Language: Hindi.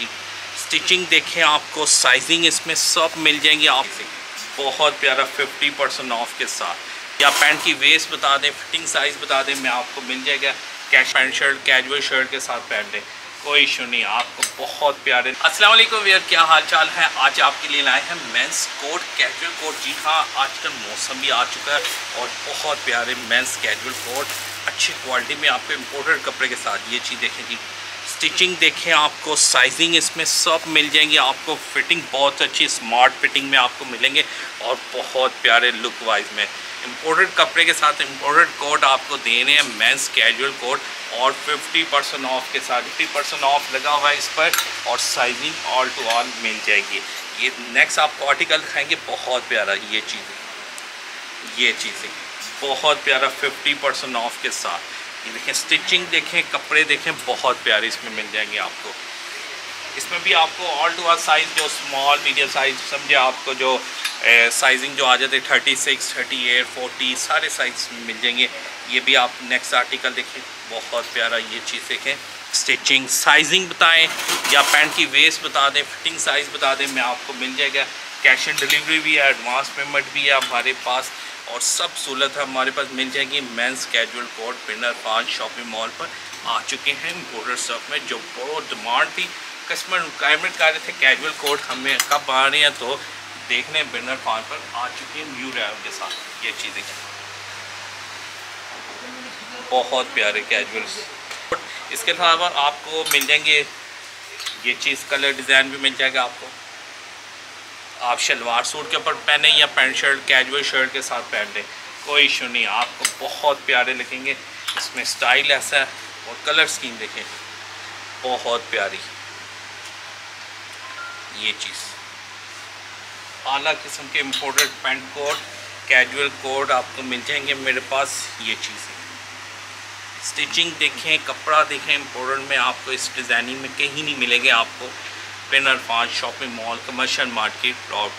जी स्टिचिंग देखें आपको साइजिंग इसमें सब मिल जाएँगी आपसे। बहुत प्यारा 50 परसेंट ऑफ़ के साथ। या पैंट की वेस्ट बता दें फिटिंग साइज़ बता दें, मैं आपको मिल जाएगा। Cash pant shirt casual shirt के साथ पहन लें कोई इशू नहीं, आपको बहुत प्यारे। अस्सलाम वालेकुम वेयर क्या हाल चाल है? आज आपके लिए लाए हैं मेंस कोट कैजुअल कोट जी हाँ आजकल मौसम भी आ चुका है और बहुत प्यारे मेंस कैजुअल कोट अच्छी क्वालिटी में आपको इम्पोर्टेड कपड़े के साथ ये चीज़ देखें जी। स्टिचिंग देखें, आपको साइजिंग इसमें सब मिल जाएँगे। आपको फिटिंग बहुत अच्छी स्मार्ट फिटिंग में आपको मिलेंगे और बहुत प्यारे लुक वाइज में। इम्पोर्टेड कपड़े के साथ इम्पोर्टेड कोट आपको देने हैं मेंस कैजुअल कोट और 50 परसेंट ऑफ़ के साथ 50 परसेंट ऑफ़ लगा हुआ है इस पर और साइजिंग ऑल टू ऑल मिल जाएगी। ये नेक्स्ट आपको आर्टिकल दिखाएँगे, बहुत प्यारा ये चीज़ें। ये चीज़ें, बहुत प्यारा 50 परसेंट ऑफ़ के साथ। ये देखें स्टिचिंग देखें, कपड़े देखें, बहुत प्यारे इसमें मिल जाएँगे आपको। इसमें भी आपको ऑल टू ऑल साइज़ जो स्मॉल मीडियम साइज़ समझे आपको जो साइजिंग जो आ जाते thirty six thirty eight forty सारे साइज़ मिल जाएँगे। ये भी आप नेक्स्ट आर्टिकल देखें, बहुत प्यारा ये चीज़ देखें। स्टिचिंग साइजिंग बताएँ, या पैंट की वेस्ट बता दें फिटिंग साइज़ बता दें, मैं आपको मिल जाएगा। कैश ऑन डिलीवरी भी है एडवांस पेमेंट भी है हमारे पास। और सब सहूलत हमारे पास, मिल जाएगी मेंस कैजुअल कोट पिनर पाँच शॉपिंग मॉल पर आ चुके हैं इम्पोर्टर स्टफ़ में, जो बहुत डिमांड थी। कस्टमर रिक्वायरमेंट कर रहे थे कैजुअल कोट हमें कब आ रहे हैं तो देखने बिनर पान पर आ चुके हैं न्यू रैव के साथ, ये चीज़ें। बहुत प्यारे कैजुअल इसके अलावा आपको मिल जाएँगे, ये चीज़ कलर डिज़ाइन भी मिल जाएगा आपको। आप शलवार सूट के ऊपर पहने या पैंट शर्ट कैजुअल शर्ट के साथ पहन लें, कोई इशू नहीं, आपको बहुत प्यारे लगेंगे। इसमें स्टाइल ऐसा है और कलर स्कीम देखें, बहुत प्यारी। ये चीज़। आला किस्म के imported pant coat casual coat आपको मिल जाएँगे मेरे पास, ये चीज़ें स्टिचिंग देखें, कपड़ा देखें इम्पोर्टेड में आपको इस डिज़ाइनिंग में कहीं नहीं मिलेंगे आपको। पिनर पाँच shopping mall commercial market plot